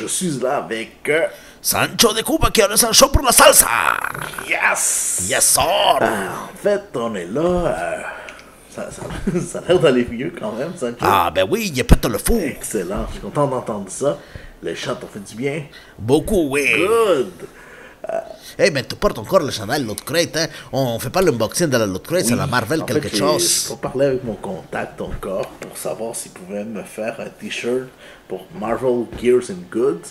Je suis là avec... euh, Sancho de Cuba qui a le Sancho pour la salsa. yes! Yes, sir. Ah, en fait, on est là... euh, ça, ça, ça a l'air d'aller mieux quand même, Sancho. Ah, ben oui, il pète le fou. Excellent, je suis content d'entendre ça. Les chats t'ont fait du bien. Beaucoup, oui. Good! Eh ben, tu portes encore le chandail Loot Crate, hein. On fait pas l'unboxing de la Loot Crate, c'est la Marvel quelque fait, chose. J'ai parlé avec mon contact encore pour savoir s'il pouvait me faire un t-shirt pour Marvel Gears and Goods.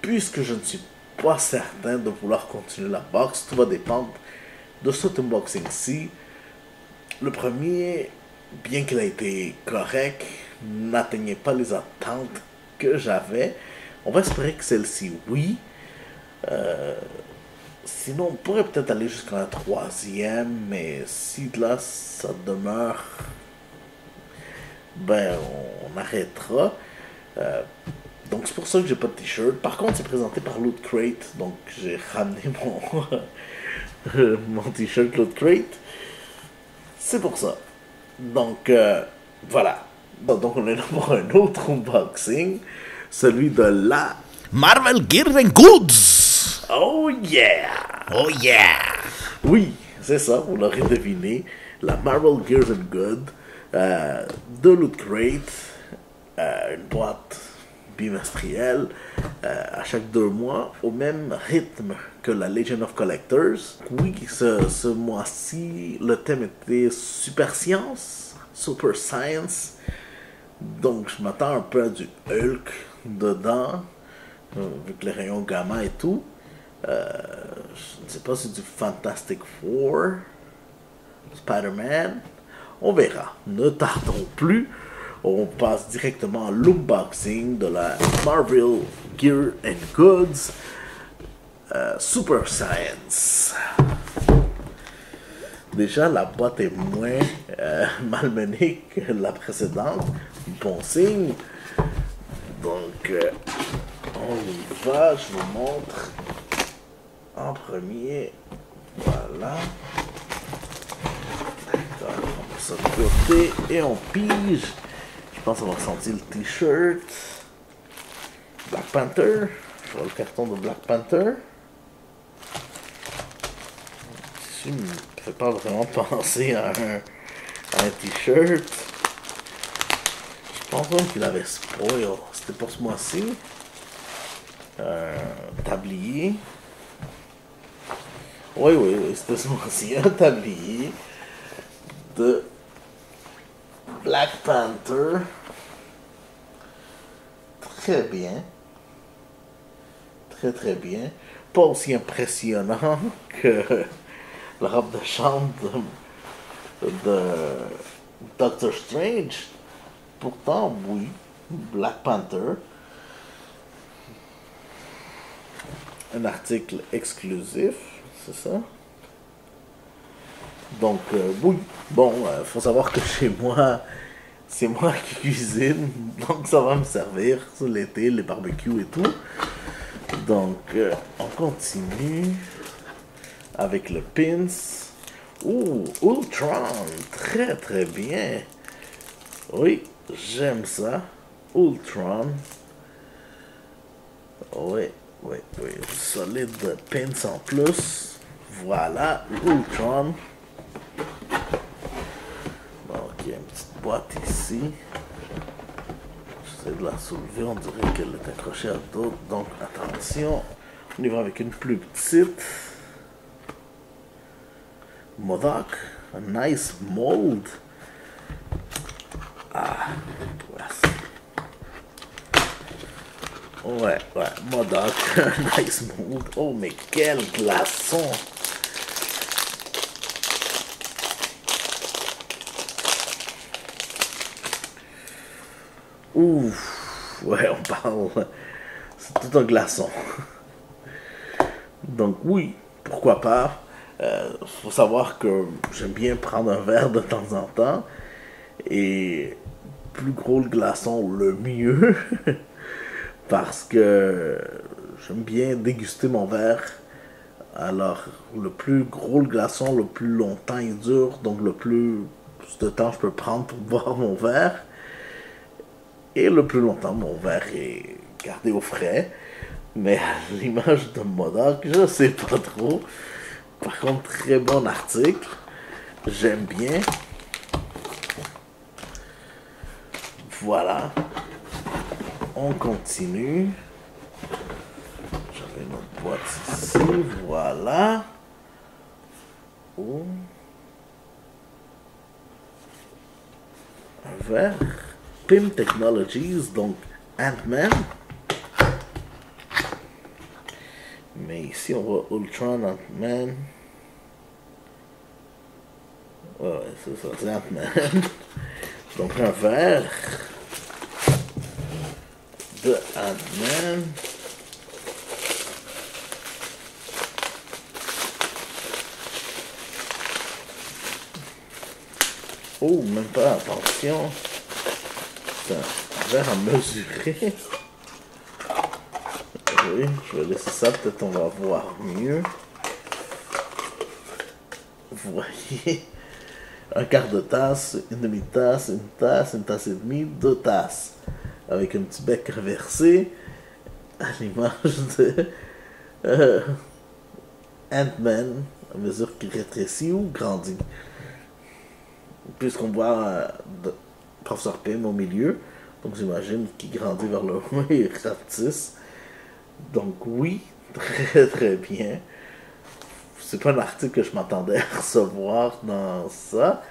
Puisque je ne suis pas certain de vouloir continuer la box, tout va dépendre de cet unboxing-ci. Le premier, bien qu'il ait été correct, n'atteignait pas les attentes que j'avais. On va espérer que celle-ci, oui. Sinon, on pourrait peut-être aller jusqu'à la troisième, mais si là, ça demeure, ben, on, arrêtera. Euh, donc, c'est pour ça que j'ai pas de t-shirt. Par contre, c'est présenté par Loot Crate, donc j'ai ramené mon, mon t-shirt Loot Crate. C'est pour ça. Donc, euh, voilà. Donc, on est là pour un autre unboxing, celui de la... Marvel Gear Goods. Oh yeah! Oh yeah. Oui, c'est ça, vous l'aurez deviné. La Marvel Gears and Good euh, de Loot Crate, euh, une boîte bimestrielle euh, à chaque deux mois, au même rythme que la Legion of Collectors. Oui, ce, ce mois-ci, le thème était Super Science, Super Science. Donc, je m'attends un peu à du Hulk dedans, euh, vu que les rayons gamma et tout. Euh, je ne sais pas si c'est du Fantastic Four, Spider-Man. On verra. Ne tardons plus. On passe directement à l'unboxing de la Marvel Gear and Goods euh, Super Science. Déjà, la boîte est moins euh, malmenée que la précédente. Bon signe. Donc, on y va. Je vous montre en premier. Voilà. D'accord, on met ça de côté et on pige. Je pense avoir senti le t-shirt. Black Panther. Je vois le carton de Black Panther. Ne me fait pas vraiment penser à un, un t-shirt. Je pense même qu'il avait spoil. C'était pour ce mois-ci. Un tablier. Oui, oui, c'était. Un tablier de Black Panther. Très bien. Très, très bien. Pas aussi impressionnant que la robe de chambre de, de Doctor Strange. Pourtant, oui, Black Panther. Un article exclusif, ça? Donc, euh, oui. Bon, il faut savoir que chez moi, c'est moi qui cuisine. Donc, ça va me servir l'été, les barbecues et tout. Donc, euh, on continue avec le pins. Ouh, Ultron. Très, très bien. Oui, j'aime ça. Ultron. Oui, oui, oui. Solide pins en plus. Voilà, Ultron. Donc, il y a une petite boîte ici. J'essaie de la soulever, on dirait qu'elle est accrochée à d'autres. Donc, attention. On y va avec une plus petite. Modoc. A nice mold. Ah, voici. Ouais, ouais, Modoc. Un nice mold. Oh, mais quel glaçon! Ouf, ouais, on parle. C'est tout un glaçon. Donc oui, pourquoi pas. Euh, faut savoir que j'aime bien prendre un verre de temps en temps. Et plus gros le glaçon, le mieux. Parce que j'aime bien déguster mon verre. Alors, le plus gros le glaçon, le plus longtemps il dure. Donc, le plus de temps je peux prendre pour boire mon verre. Et le plus longtemps, mon verre est garder au frais. Mais à l'image de Modoc, je sais pas trop. Par contre, très bon article. J'aime bien. Voilà. On continue. J'avais une autre boîte ici. Voilà. Oh. Un verre. PIM Technologies, donc Ant-Man. Mais ici, on voit Ultron, Ant-Man. Ouais, ouais, c'est ça, c'est Ant-Man. Donc un verre de Ant-Man. Oh, même pas, attention. Un verre à mesurer. Oui, je vais laisser ça, peut-être on va voir mieux. Vous voyez, un quart de tasse, une demi-tasse, une tasse, une tasse et demie, deux tasses. Avec un petit bec reversé, à l'image de euh, Ant-Man, à mesure qu'il rétrécit ou grandit. Puisqu'on voit euh, Professeur Pym au milieu, donc j'imagine qu'il grandit vers le haut et rapetisse. Donc oui, très très bien. C'est pas un article que je m'attendais à recevoir dans ça.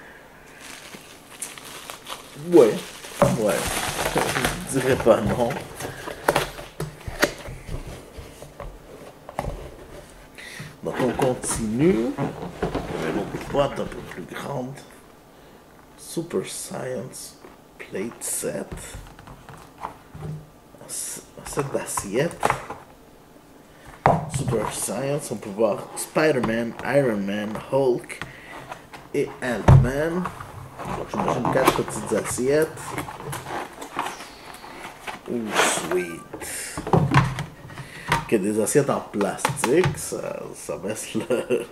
Ouais, ouais. Je dirais pas non. Donc on continue. On une autre boîte un peu plus grande. Super Science Plate Set. Un set d'assiettes. Super Science, on peut voir Spider-Man, Iron Man, Hulk et Ant-Man. Donc j'imagine quatre petites assiettes. Ouh, sweet. Que des assiettes en plastique, ça, ça baisse le,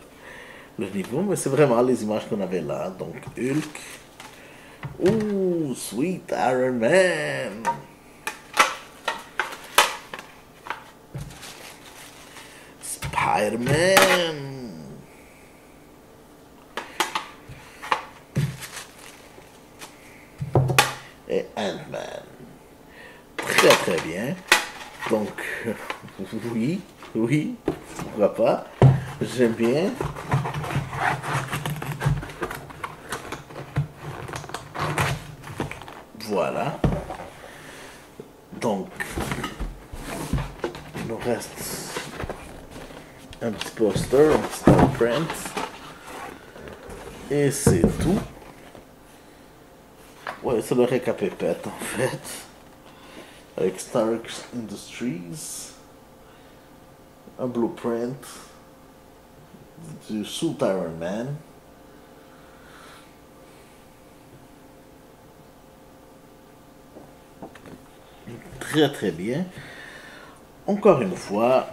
le niveau, mais c'est vraiment les images qu'on avait là. Donc Hulk. Ouh, sweet Iron Man. Spider-Man. Et Ant-Man. Très très bien. Donc, oui, oui, pourquoi pas. J'aime bien. Voilà. Donc, il nous reste un petit poster, un petit star print. Et c'est tout. Ouais, c'est le récapépète en fait. Avec Stark Industries. Un blueprint du Suit Iron Man. Très bien. Encore une fois,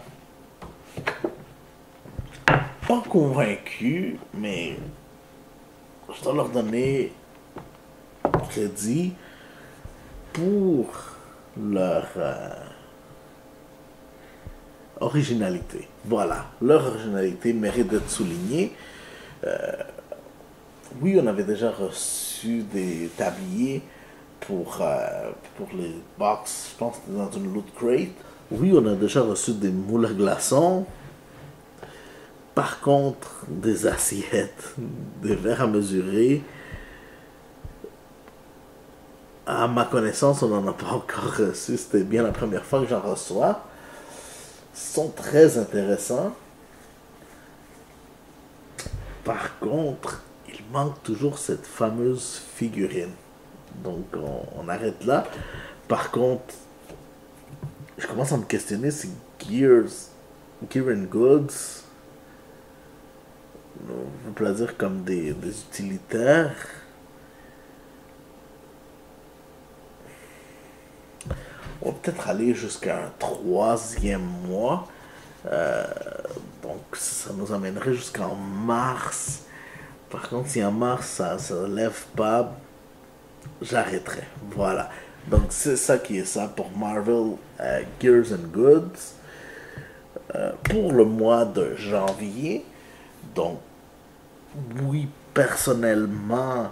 pas convaincu, mais je dois leur donner crédit pour leur euh, originalité. Voilà, leur originalité mérite d'être soulignée. Euh, oui, on avait déjà reçu des tabliers pour, euh, pour les box, je pense dans une loot crate. Oui, on a déjà reçu des moules à glaçons. Par contre, des assiettes, des verres à mesurer, à ma connaissance, on n'en a pas encore reçu. C'était bien la première fois que j'en reçois. Ils sont très intéressants. Par contre, il manque toujours cette fameuse figurine. Donc, on, arrête là. Par contre, je commence à me questionner si Gears, Gear and Goods, on peut dire comme des, des utilitaires. On va peut-être aller jusqu'à un troisième mois. Euh, donc ça nous amènerait jusqu'en mars. Par contre, si en mars ça ne lève pas, j'arrêterai. Voilà. Donc c'est ça qui est ça pour Marvel euh, Gears and Goods. Euh, pour le mois de janvier, donc oui, personnellement,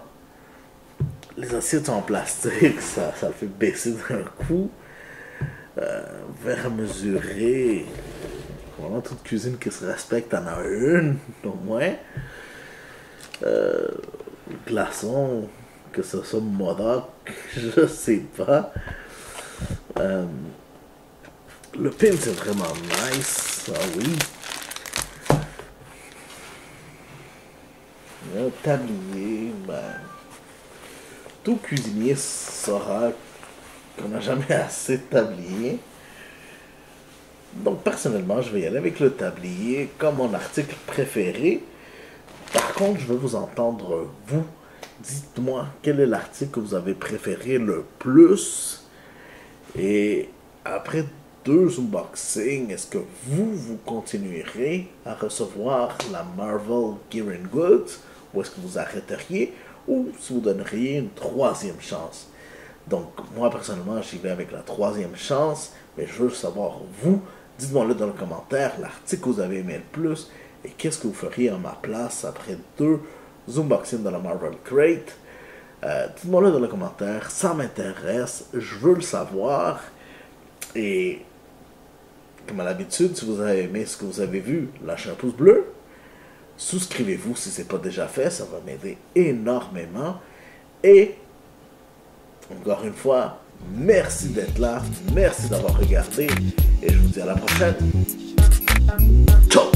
les assiettes en plastique, ça, ça fait baisser d'un coup. Euh, verre mesuré, vraiment toute cuisine qui se respecte en a une, au moins. Euh, glaçon, que ce soit Modoc, je sais pas. Euh, le pin c'est vraiment nice, ah oui. Un tablier, ben, tout cuisinier saura qu'on n'a jamais assez de tablier. Donc personnellement, je vais y aller avec le tablier comme mon article préféré. Par contre, je veux vous entendre, vous. Dites-moi quel est l'article que vous avez préféré le plus? Et après deux unboxings, est-ce que vous, vous continuerez à recevoir la Marvel Gear and Goods ou est-ce que vous arrêteriez ou si vous donneriez une troisième chance? Donc, moi personnellement, j'y vais avec la troisième chance, mais je veux savoir vous. Dites-moi-le dans le commentaire, l'article que vous avez aimé le plus et qu'est-ce que vous feriez à ma place après deux unboxings de la Marvel Crate. Euh, Dites-moi-le dans le commentaire, ça m'intéresse, je veux le savoir. Et comme à l'habitude, si vous avez aimé ce que vous avez vu, lâchez un pouce bleu. Souscrivez-vous si ce n'est pas déjà fait, ça va m'aider énormément. Et, encore une fois, merci d'être là, merci d'avoir regardé, et je vous dis à la prochaine. Ciao